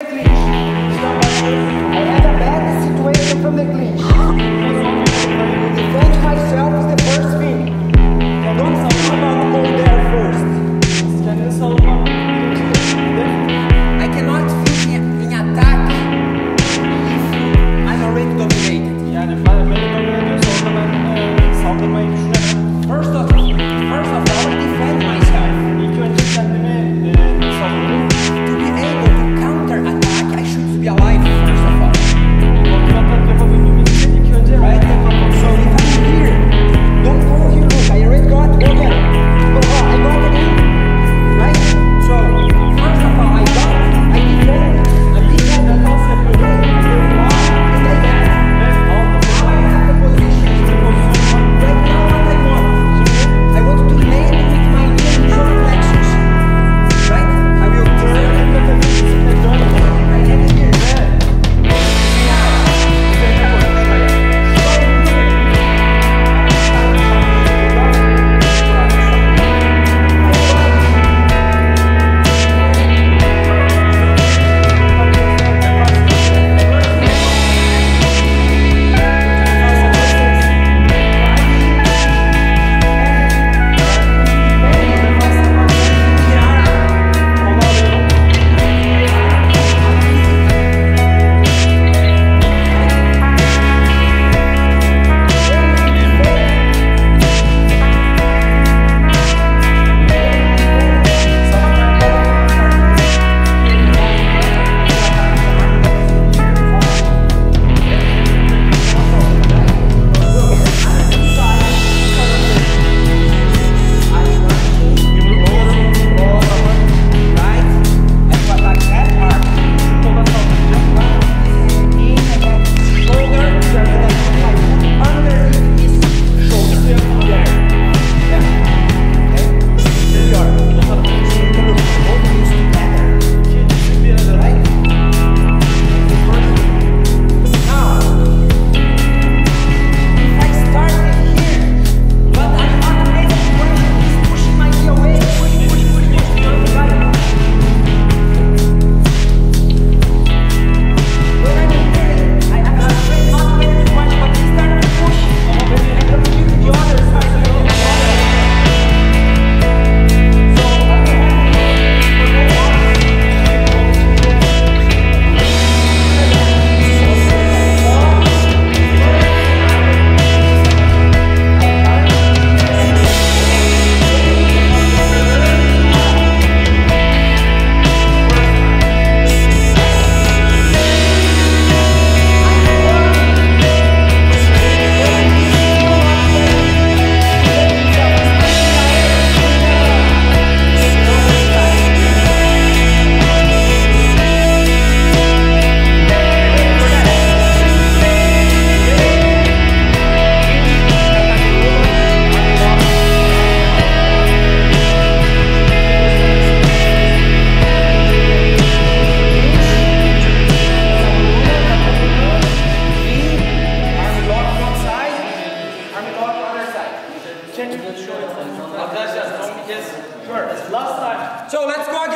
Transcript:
I had a bad situation from the glitch. I defend myself